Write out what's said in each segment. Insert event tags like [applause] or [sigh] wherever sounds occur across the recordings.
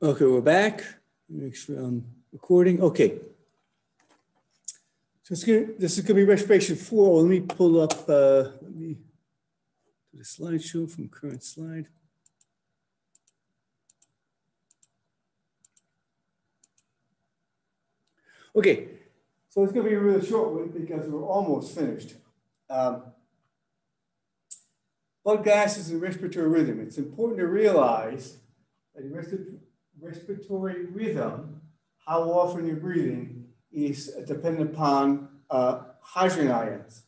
Okay, we're back. Make sure I'm recording. Okay. So gonna, this is going to be respiration four. Let me pull up, uh, let me do the slideshow from current slide. Okay, so it's going to be a really short one because we're almost finished. Um, blood gases and respiratory rhythm. It's important to realize that respiratory rhythm, how often you're breathing, is dependent upon uh, hydrogen ions.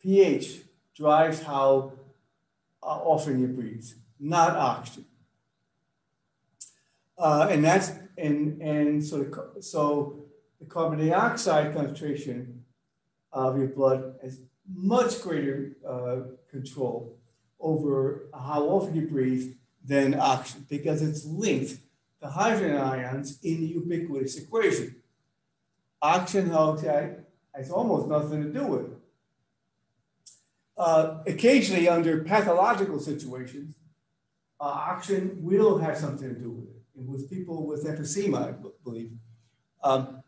pH drives how uh, often you breathe, not oxygen. Uh, and that's and and so the, so the carbon dioxide concentration of your blood has much greater uh, control over how often you breathe than oxygen because it's linked to hydrogen ions in the ubiquitous equation. Oxygen has almost nothing to do with it. Uh, occasionally, under pathological situations, uh, oxygen will have something to do with it. And with people with emphysema, I believe. Um,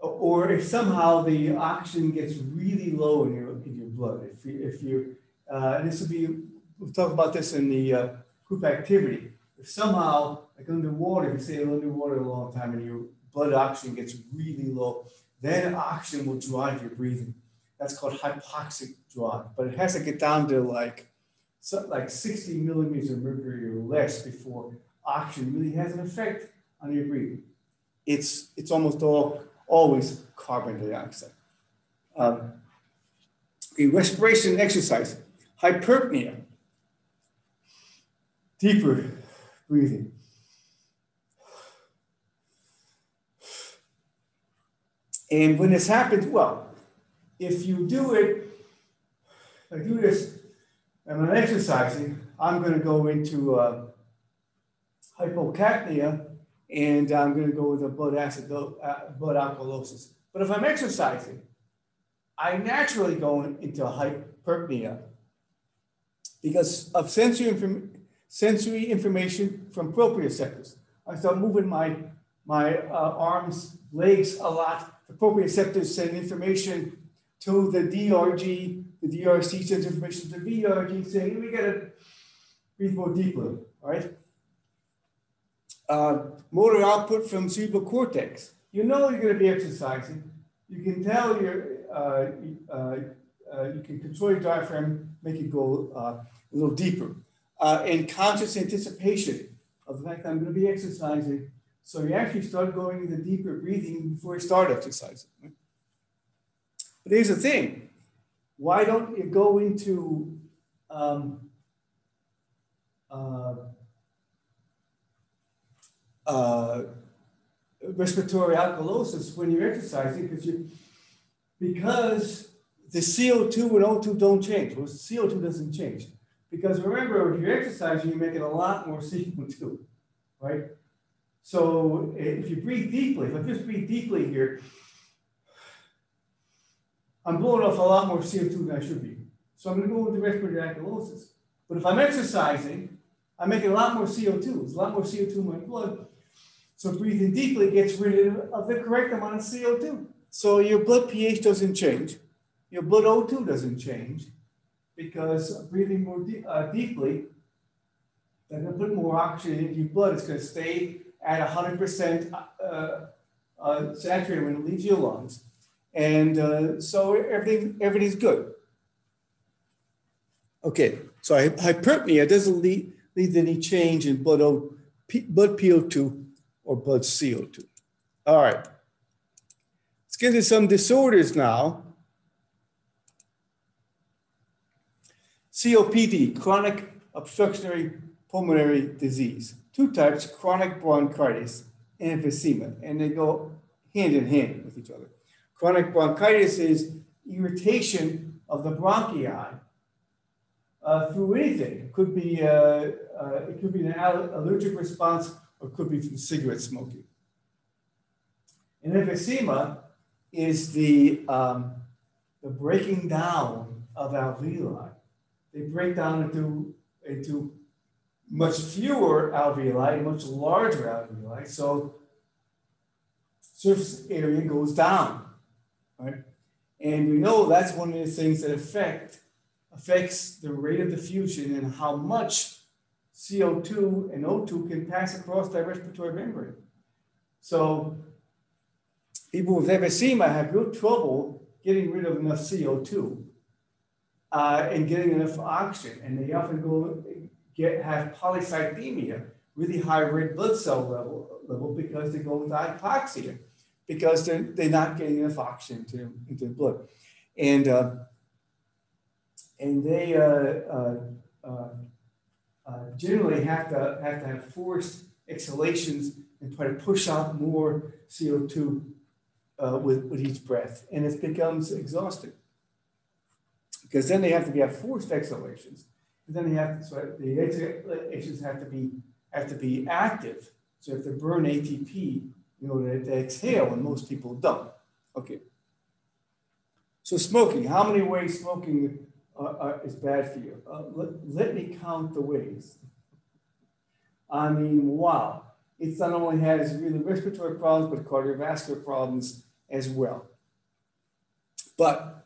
or if somehow the oxygen gets really low in your, in your blood, if you, if you uh, this will be, we'll talk about this in the uh, group activity. If somehow, like underwater, if you stay underwater a long time and your blood oxygen gets really low, then oxygen will drive your breathing. That's called hypoxic drive, but it has to get down to like, so like 60 millimeters of mercury or less before oxygen really has an effect on your breathing. It's, it's almost all always carbon dioxide. Um, okay, respiration exercise, hyperpnea deeper breathing. And when this happens, well, if you do it, I do this, and I'm exercising, I'm going to go into uh, hypocapnia, and I'm going to go with a blood acid, uh, blood alkalosis. But if I'm exercising, I naturally go into hyperpnea because of sensory information sensory information from proprioceptors. I start moving my, my uh, arms, legs a lot. The proprioceptors send information to the DRG. The DRG sends information to the VRG saying, we gotta breathe more deeply, right? Uh, motor output from cerebral cortex. You know you're gonna be exercising. You can tell you're, uh, uh, uh you can control your diaphragm, make it go uh, a little deeper uh, in conscious anticipation of the fact that I'm going to be exercising. So you actually start going into deeper breathing before you start exercising. Right? But here's the thing why don't you go into um, uh, uh, respiratory alkalosis when you're exercising? Because you because the CO2 and O2 don't change. Well, CO2 doesn't change. Because remember, if you're exercising, you're making a lot more [laughs] CO2, right? So eh, if you breathe deeply, if I just breathe deeply here, I'm blowing off a lot more CO2 than I should be. So I'm going to go into respiratory alkalosis. But if I'm exercising, I'm making a lot more CO2. There's a lot more CO2 in my blood. So breathing deeply gets rid of the correct amount of CO2. So your blood pH doesn't change. Your blood O2 doesn't change because breathing more de uh, deeply, they're to put more oxygen into your blood. It's to stay at 100% uh, uh, saturated when it leaves your lungs. And uh, so everything, everything's good. Okay, so hyperpnea doesn't lead, lead to any change in blood, o, P, blood PO2 or blood CO2. All right, let's get into some disorders now. COPD, chronic obstructive pulmonary disease. Two types, chronic bronchitis and emphysema, and they go hand in hand with each other. Chronic bronchitis is irritation of the bronchi uh, through anything. It could be uh, uh, it could be an allergic response, or it could be from cigarette smoking. And emphysema is the um, the breaking down of alveoli they break down into, into much fewer alveoli, much larger alveoli. So surface area goes down, right? And we know that's one of the things that affect affects the rate of diffusion and how much CO2 and O2 can pass across that respiratory membrane. So people with emphysema have real trouble getting rid of enough CO2 uh, and getting enough oxygen. And they often go get have polycythemia, really high red blood cell level, level because they go with hypoxia because they're, they're not getting enough oxygen to, into the blood. And, uh, and they uh, uh, uh, uh, generally have to, have to have forced exhalations and try to push out more CO2 with, with each breath. And it becomes exhausting because then they have to be have forced exhalations. And then they have to, so the exhalations have to be have to be active. So you have to burn ATP, you know, they, they exhale, and most people don't. Okay. So smoking, how many ways smoking uh, uh, is bad for you? Uh, let, let me count the ways. I mean, wow. It not only has really respiratory problems, but cardiovascular problems as well. But,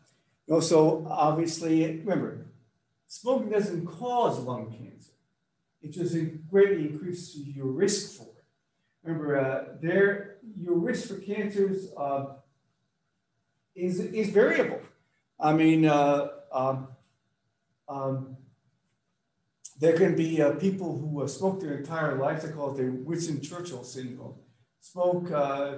know, so obviously, remember, smoking doesn't cause lung cancer. It just greatly increases your risk for it. Remember, uh, there your risk for cancers uh, is is variable. I mean, uh, um, um, there can be uh, people who uh, smoke their entire life. They call it the Winston Churchill syndrome. Smoke uh,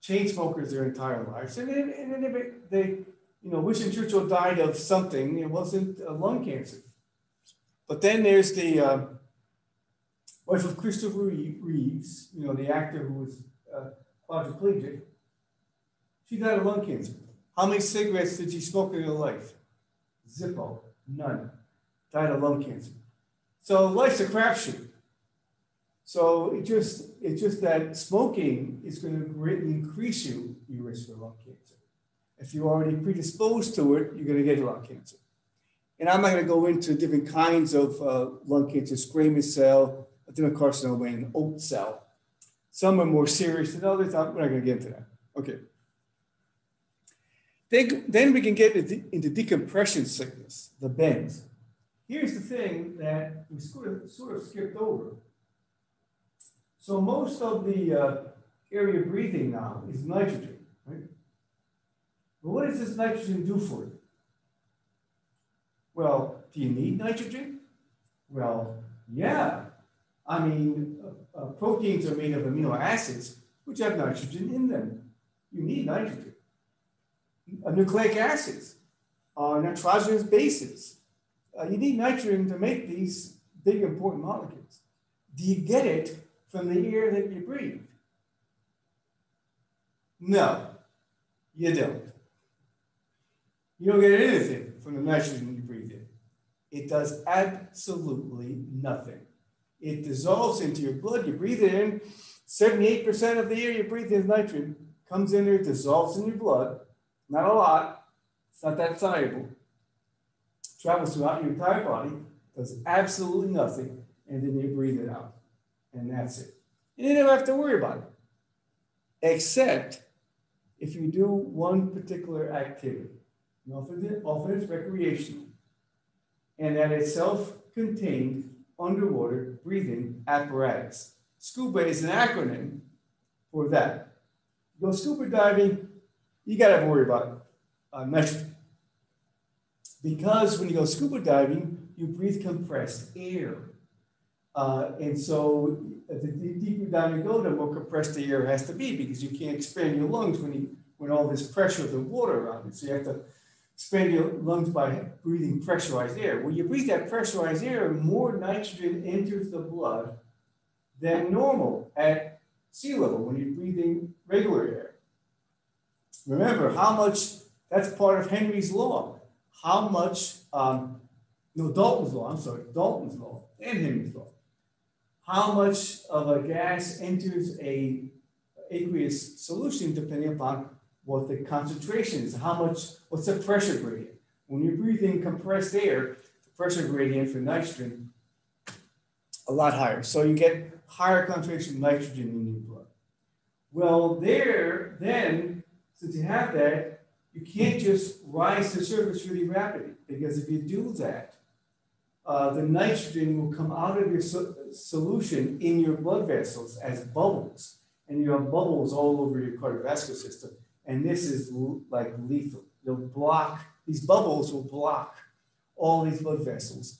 chain smokers their entire lives, and then, and then they, they, you know, Winston Churchill died of something. It wasn't lung cancer. But then there's the wife of Christopher Reeves, you know, the actor who was uh, quadriplegic, she died of lung cancer. How many cigarettes did she smoke in her life? Zippo, none. Died of lung cancer. So life's a crapshoot. So it just it's just that smoking is going to greatly increase you your risk for lung cancer. If you're already predisposed to it, you're going to get lung cancer. And I'm not going to go into different kinds of uh, lung cancer, squamous cell, adenocarcinoma and oat cell. Some are more serious than others. We're not going to get into that. Okay. Then, then we can get into decompression sickness, the bends. Here's the thing that we sort of, sort of skipped over. So most of the uh, you're breathing now is nitrogen? But what does this nitrogen do for you? Well, do you need nitrogen? Well, yeah, I mean, uh, uh, proteins are made of amino acids, which have nitrogen in them. You need nitrogen. Uh, nucleic acids are nitrogenous bases. Uh, you need nitrogen to make these big important molecules. Do you get it from the air that you breathe? No, you don't. You don't get anything from the nitrogen you breathe in. It does absolutely nothing. It dissolves into your blood. You breathe it in. 78% of the air you breathe in is nitrogen. Comes in there, dissolves in your blood. Not a lot. It's not that soluble. Travels throughout your entire body. Does absolutely nothing. And then you breathe it out. And that's it. And you never have to worry about it. Except if you do one particular activity. Often, often it's recreational. And that it's self-contained underwater breathing apparatus. SCUBA is an acronym for that. Go scuba diving, you got to worry about uh, nitrogen. Because when you go scuba diving, you breathe compressed air. Uh, and so uh, the deeper down you go, the more compressed the air has to be because you can't expand your lungs when, you, when all this pressure of the water around it. So you have to expand your lungs by breathing pressurized air. When you breathe that pressurized air, more nitrogen enters the blood than normal at sea level when you're breathing regular air. Remember how much, that's part of Henry's law. How much, um, no, Dalton's law, I'm sorry, Dalton's law and Henry's law. How much of a gas enters a aqueous solution depending upon what the concentration is, how much, what's the pressure gradient. When you're breathing compressed air, the pressure gradient for nitrogen a lot higher. So you get higher concentration of nitrogen in your blood. Well, there, then, since you have that, you can't just rise to the surface really rapidly because if you do that, uh, the nitrogen will come out of your so solution in your blood vessels as bubbles. And you have bubbles all over your cardiovascular system. And this is like lethal. They'll block, these bubbles will block all these blood vessels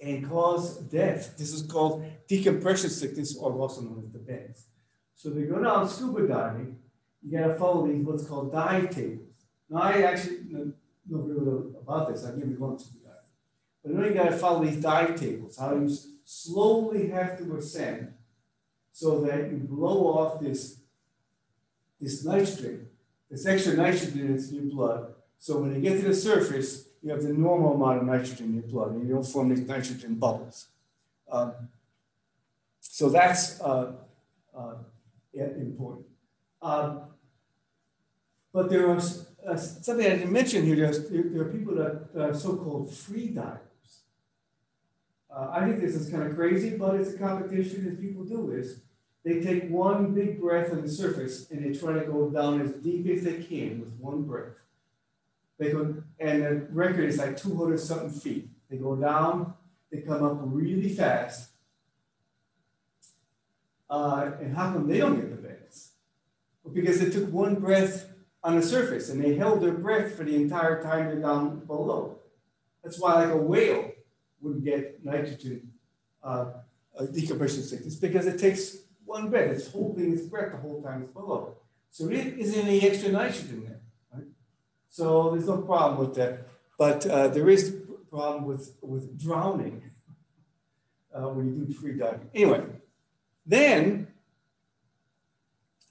and cause death. This is called decompression sickness or also known as the bends. So you go down scuba diving, you gotta follow these what's called dive tables. Now I actually know, know about this. I've never gone to scuba diving. But now you gotta follow these dive tables, how you slowly have to ascend so that you blow off this, this nitrogen, this extra nitrogen that's in your blood. So when you get to the surface, you have the normal amount of nitrogen in your blood and you don't form these nitrogen bubbles. Um, so that's uh, uh, important. Um, but there is uh, something I didn't mention here. There, there are people that, that are so-called free divers. Uh, I think this is kind of crazy, but it's a competition as people do this. They take one big breath on the surface and they try to go down as deep as they can with one breath. They go, and the record is like 200 something feet. They go down, they come up really fast. Uh, and how come they don't get the bends? Well, because they took one breath on the surface and they held their breath for the entire time they're down below. That's why, like a whale would get nitrogen uh, decompression sickness because it takes one breath. It's holding its breath the whole time it's below. So there isn't any extra nitrogen there. Right? So there's no problem with that. But uh, there is problem with, with drowning uh, when you do free diving. Anyway, then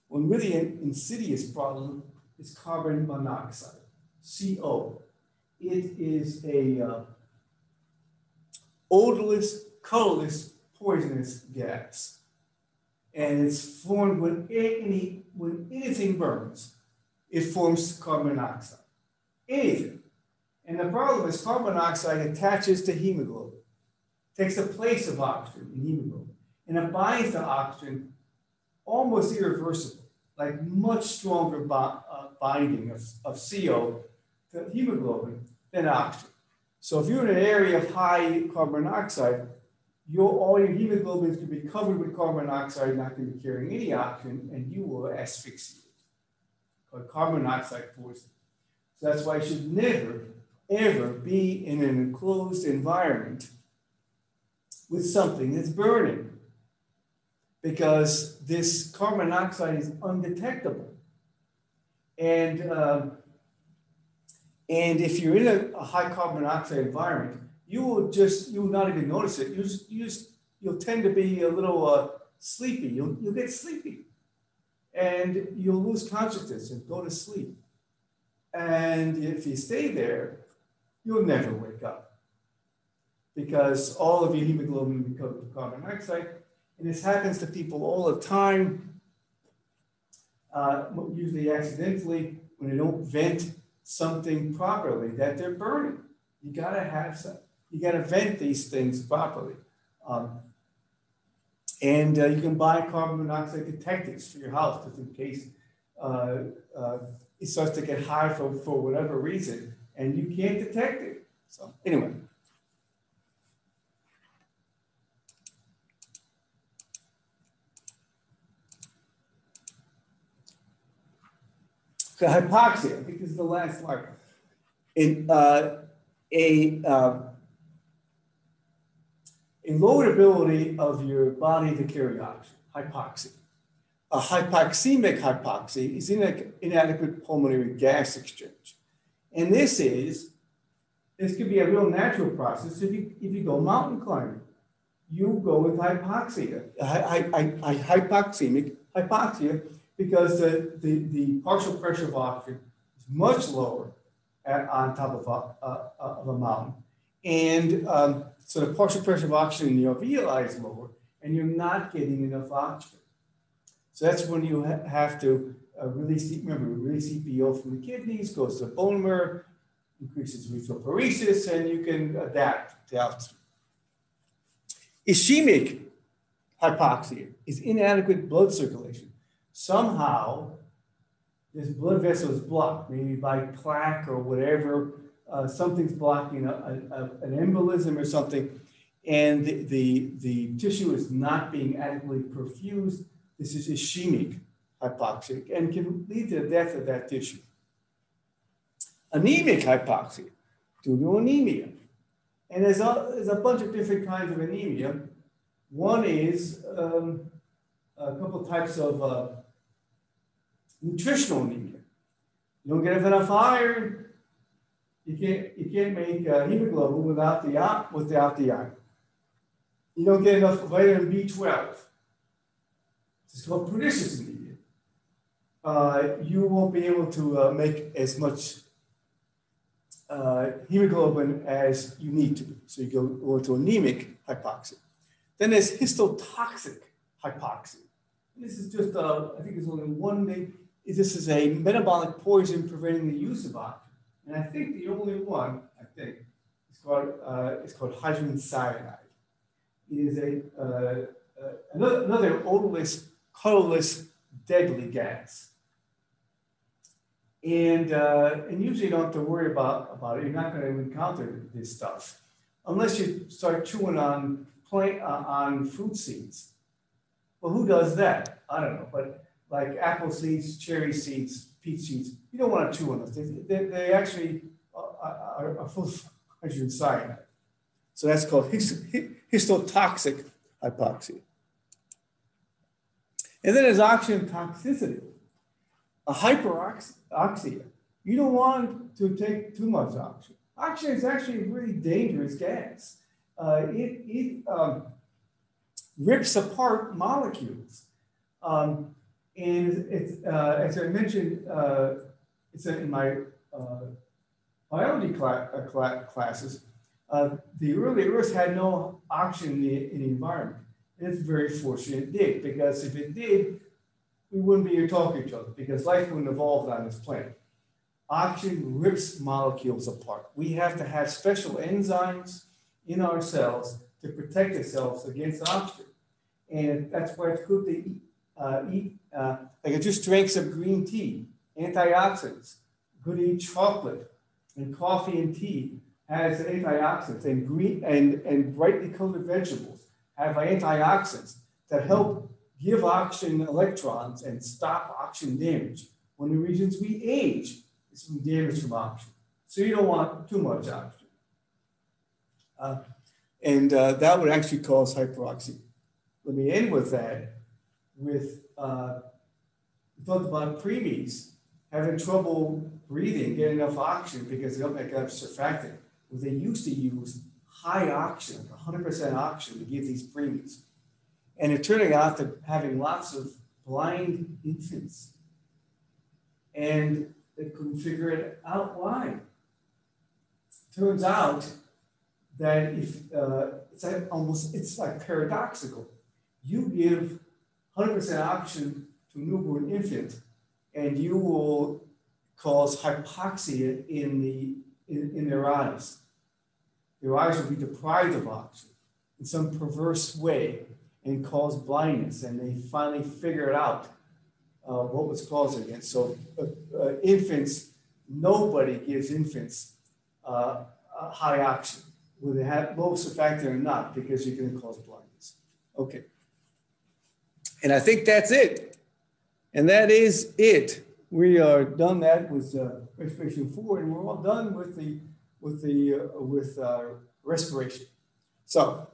one really insidious problem is carbon monoxide, CO. It is a uh, odorless, colorless, poisonous gas. And it's formed when, any, when anything burns, it forms carbon dioxide. anything. And the problem is carbon dioxide attaches to hemoglobin, takes the place of oxygen in hemoglobin, and it binds to oxygen almost irreversible, like much stronger uh, binding of, of CO to hemoglobin than oxygen. So if you're in an area of high carbon monoxide, your, all your hemoglobin to be covered with carbon monoxide, not going to be carrying any oxygen, and you will asphyxiate. Called carbon monoxide poisoning. So that's why you should never, ever be in an enclosed environment with something that's burning because this carbon monoxide is undetectable. And, um, and if you're in a, a, high carbon monoxide environment, you will just, you will not even notice it. You just, you just, you'll tend to be a little uh, sleepy. You'll, you'll get sleepy and you'll lose consciousness and go to sleep. And if you stay there, you'll never wake up because all of your hemoglobin becomes carbon dioxide. And this happens to people all the time, uh, usually accidentally, when they don't vent something properly that they're burning. You gotta have some, you gotta vent these things properly. Um, and uh, you can buy carbon monoxide detectors for your house just in case uh, uh it starts to get high for, for whatever reason, and you can't detect it. So anyway. So hypoxia, I think this is the last slide. In uh, a, uh, a lowered ability of your body to carry oxygen, hypoxia a hypoxemic hypoxia is inadequate pulmonary gas exchange. And this is, this could be a real natural process. If you, if you go mountain climbing, you go with hypoxia, hypoxemic hypoxia, because the, the, the partial pressure of oxygen is much lower at, on top of a, uh, of a mountain. And um, so the partial pressure of oxygen in your alveoli is lower, and you're not getting enough oxygen. So that's when you ha have to uh, release, remember, release EPO from the kidneys, goes to the bone marrow, increases erythropoiesis, and you can adapt to altitude. Ischemic hypoxia is inadequate blood circulation. Somehow, this blood vessel is blocked, maybe by plaque or whatever. Uh, something's blocking a, a, an embolism or something, and the, the, the, tissue is not being adequately perfused. This is ischemic hypoxic and can lead to the death of that tissue. Anemic hypoxia due to anemia. And there's a, there's a bunch of different kinds of anemia. One is um, a couple types of uh, nutritional anemia. You don't get enough iron, you can't, you can't make uh, hemoglobin without the, without the iron. You don't get enough vitamin B12. It's called pernicious anemia. Uh, you won't be able to uh, make as much uh, hemoglobin as you need to. So you go, go into anemic hypoxia. Then there's histotoxic hypoxia. This is just, uh, I think it's only one thing. This is a metabolic poison preventing the use of oxygen. And I think the only one, I think, is called, uh, it's called hydrogen cyanide. It is a, uh, uh, another, another odorless, colorless, deadly gas. And, uh, and usually you don't have to worry about, about it. You're not going to encounter this stuff unless you start chewing on, plant, uh, on fruit seeds. Well, who does that? I don't know. But like apple seeds, cherry seeds, peach seeds, you don't want to chew on those. They, they, they actually are, are full of hydrogen cyanide. So that's called histotoxic hypoxia. And then there's oxygen toxicity a hyperoxia. You don't want to take too much oxygen. Oxygen is actually a really dangerous gas. Uh, it it um, rips apart molecules. Um, and it's, uh, as I mentioned, uh, it's in my uh, biology uh, classes, uh, the early Earth had no oxygen in the, in the environment. And it's very fortunate it did, because if it did, we wouldn't be here talking to each other because life wouldn't evolve on this planet. Oxygen rips molecules apart. We have to have special enzymes in our cells to protect ourselves against oxygen. And that's why it's good to eat, uh, eat uh, like just drank some green tea, antioxidants. Good to eat chocolate and coffee and tea has antioxidants and green and, and brightly colored vegetables have antioxidants that help give oxygen electrons and stop oxygen damage. One of the reasons we age is from damage from oxygen. So you don't want too much oxygen. Uh, and uh, that would actually cause hyperoxia. Let me end with that, with uh, talked about preemies having trouble breathing, getting enough oxygen because they don't make enough surfactant. Well, they used to use high oxygen, 100% oxygen to give these preemies. And it turning out to having lots of blind infants. And they couldn't figure it out why. Turns out that if uh, it's almost it's like paradoxical. You give 100% oxygen to newborn infant, and you will cause hypoxia in the in, in their eyes. Their eyes will be deprived of oxygen in some perverse way and cause blindness. And they finally figure it out uh, what was causing it. So uh, uh, infants, nobody gives infants uh, high oxygen, whether they have low surfactant or not, because you're going to cause blindness. Okay. And I think that's it. And that is it. We are done that with uh, respiration four, and we're all done with the with the uh, with uh, respiration. So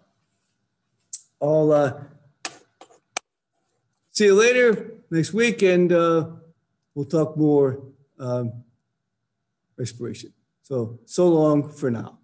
I'll uh, see you later next week, and uh, we'll talk more um, respiration. So, so long for now.